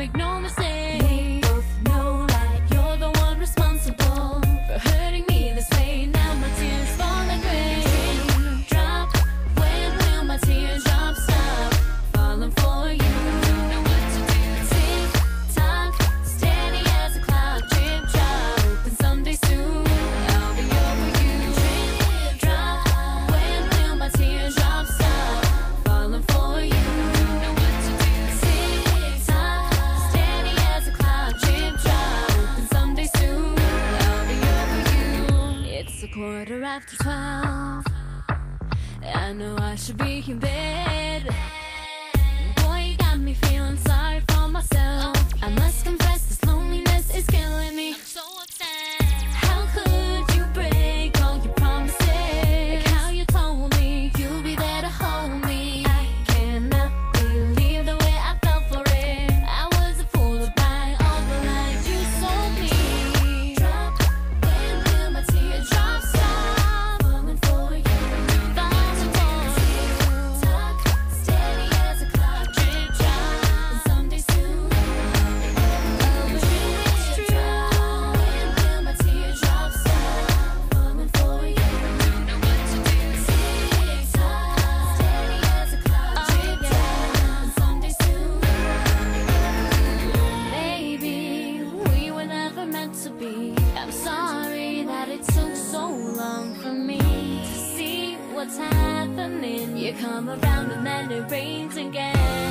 make no mistake. quarter after twelve. I know I should be in bed. Boy, you got me feeling sorry for myself. I must confess. meant to be. I'm sorry that it took so long for me To see what's happening. You come around and then it rains again.